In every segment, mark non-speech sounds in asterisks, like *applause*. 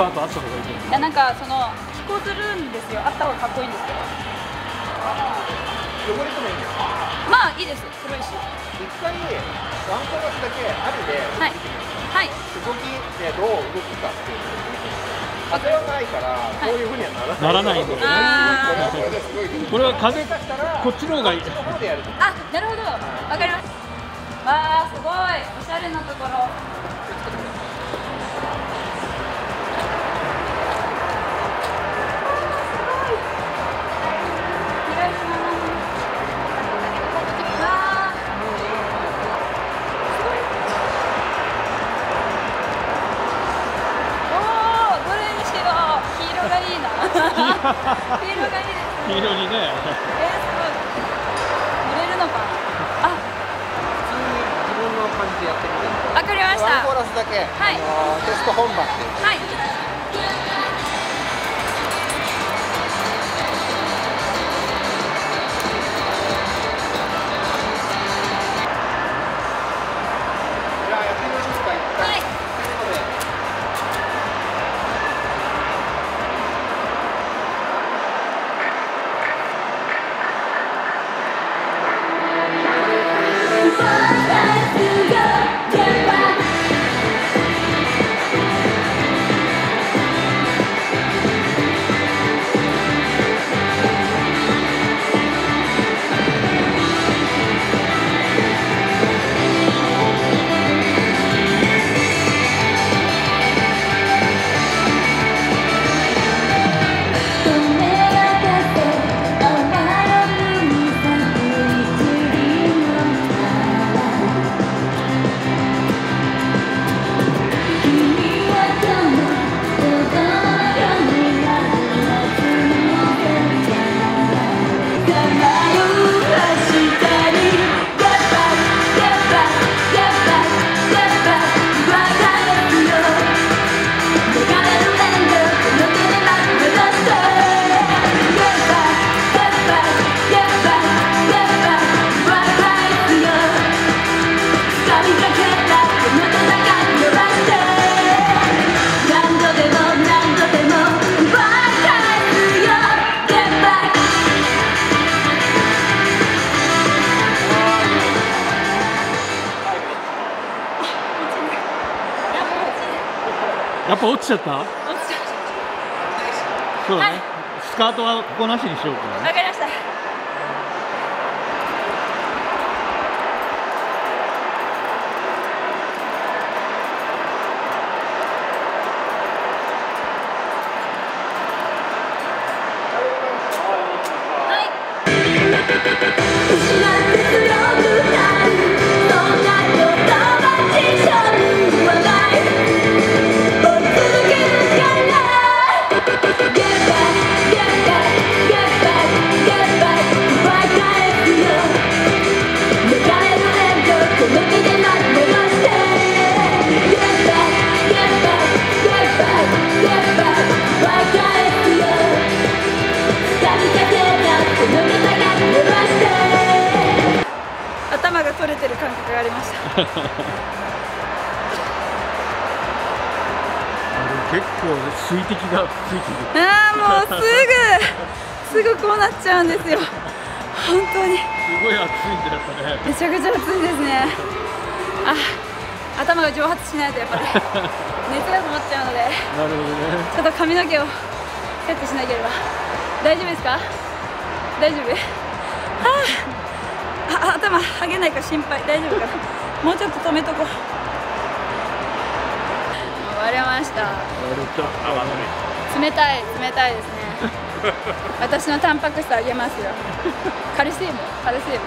カートあった方がいいと思う。いやなんかその飛行するんですよ。あった方がかっこいいんですけど。汚れてもいいんですかまあいいです。黒いし一回ワンコーラスだけありではい。はい。動きでどう動くかっていうのを見てみて。風はないからこういうふうにはならない。ならないんだよね。あこれはこれですごいこれは風下手したらこっちの方がいい。あなるほど。わかりますわあすごい。おしゃれなところ分の感じでやってみてわかりましワンコーた。ラスだけ、はいあのテスト本番っていうはい。やっぱ落ちちゃった？落ちちゃそうだね、はい。スカートはここなしにしようかわかりました。はい。した。結構水滴がついてる。ああもうすぐすぐこうなっちゃうんですよ。本当に。すごい暑いんだやっぱねめちゃくちゃ暑いですね。あ頭が蒸発しないとやっぱり。*laughs* 熱がこもっちゃうので。なるほどね。ちょっと髪の毛をセットしなければ。大丈夫ですか？大丈夫？あ。あ頭はげないか心配。大丈夫かな？もうちょっと止めとこう。割れました。割れた。あ冷たい冷たいですね。*laughs* 私のタンパク質あげますよ。カルシウムカルシウム。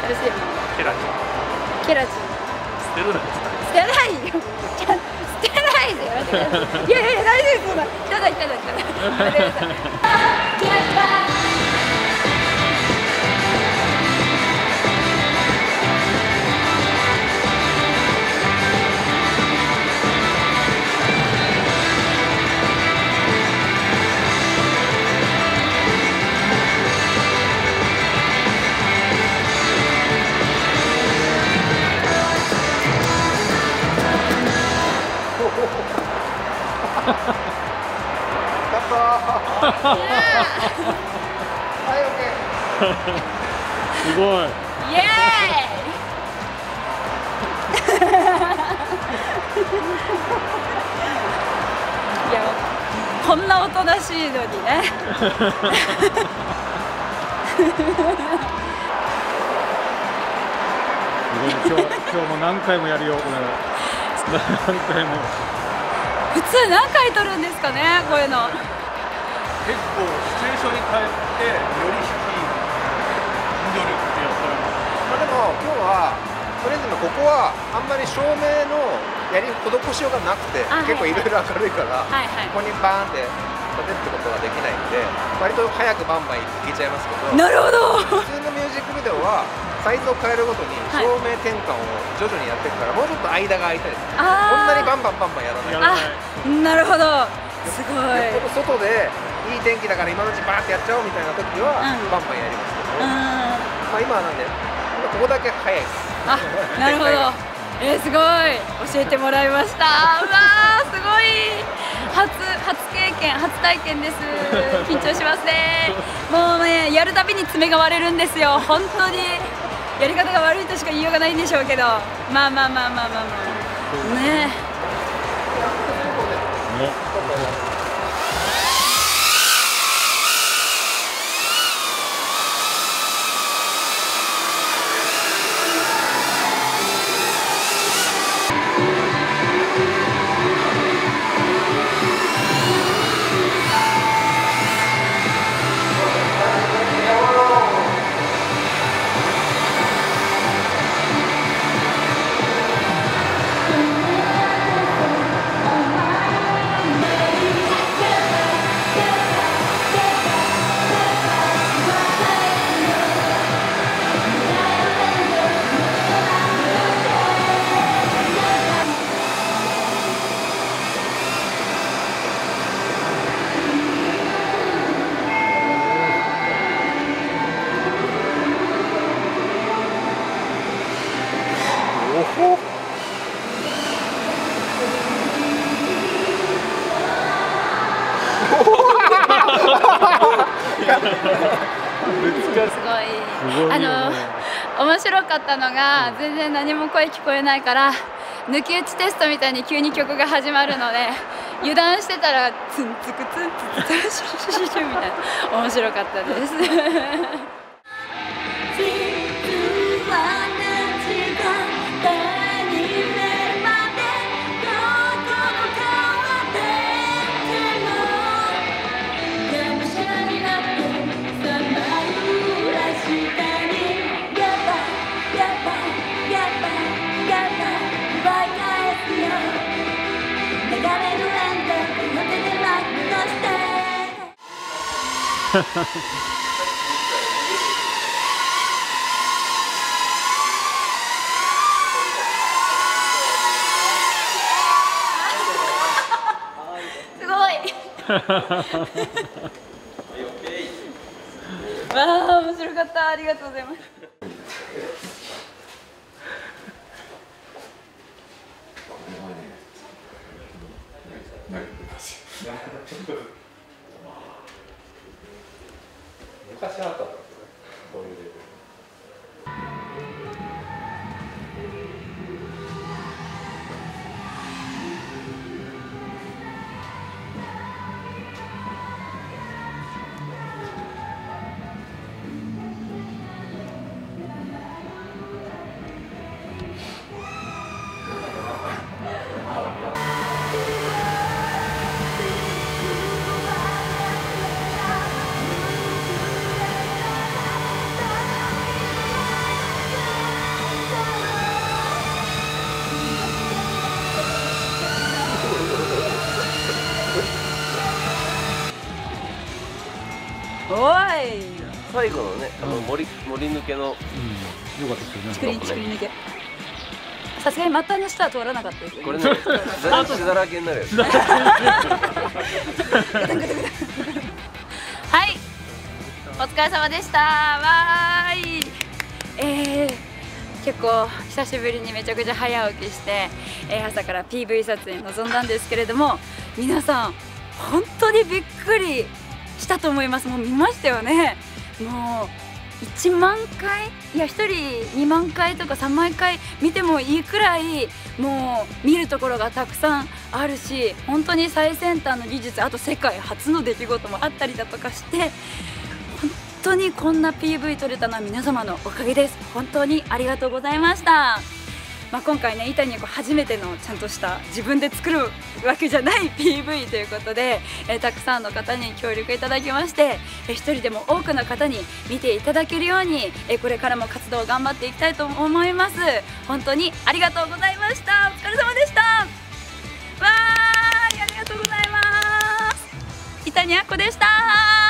カルシウム。ケラチケラチン。捨てるな捨てないよ。捨てないでやめてください。いやいやいや大丈夫です。い汚い汚いやめてくださいすごいイエーイ。いやこんなおとなしいのにね。すごい今日今日も何回もやるよこれ *laughs* 何回も。普通何回撮るんですかねこういうの結構シチュエーションに変えてより引き緑ってやったらまあ、でも、今日は。とりあえず今ここはあんまり照明のやり施しようがなくて結構いろいろ明るいから、はいはい。ここにバーンって立てるってことはできないんで割と早くバンバンいけちゃいますけどなるほど。普通のミュージックビデオはサイズを変えるごとにはい。照明転換を徐々にやっていくからもうちょっと間が空いたりこんなにバンバンバンバンやらないなるほど。すごい。外でいい天気だから今のうちバーってやっちゃおうみたいな時は、うん。バンバンやりますけど、うん。まあ、今はなんで今ここだけ早い。ですあなるほど。*laughs* えー、すごい。教えてもらいました。うわーすごい。初初経験初体験です。*laughs* 緊張しますね。もうねやるたびに爪が割れるんですよ。本当に。やり方が悪いとしか言いようがないんでしょうけど。まあまあまあまあまあまあ。ね。ねご *laughs* いすごいよあの面白かったのが全然何も声聞こえないから抜き打ちテストみたいに急に曲が始まるので油断してたらツンツクツンツツツンシュシュシュシュみたいな。面白かったです。すごい。わあ面白かったありがとうござい。ます。昔あったんだけどね。そういうレベル。最後のね、あの森森抜けのうん、よかったです作りよね作り抜け。さすがに末端の下は通らなかったですよね。これね、血だらけになるやつ。*laughs* *laughs* はい。お疲れ様でした。わーい。えー、結構久しぶりにめちゃくちゃ早起きして、えー朝から PV 撮影に臨んだんですけれども皆さん本当にびっくりしたと思いますもう見ましたよねもう1万回いや1人2万回とか3万回見てもいいくらいもう見るところがたくさんあるし本当に最先端の技術あと世界初の出来事もあったりだとかして本当にこんな PV 撮れたのは皆様のおかげです。本当にありがとうございました。まあ、今回ね板に初めてのちゃんとした自分で作るわけじゃない *laughs* PV ということで、えー、たくさんの方に協力いただきまして、えー、一人でも多くの方に見ていただけるように、えー、これからも活動を頑張っていきたいと思います。本当にありがとうございました。お疲れ様でした。わーいありがとうございます。板にあっこでした。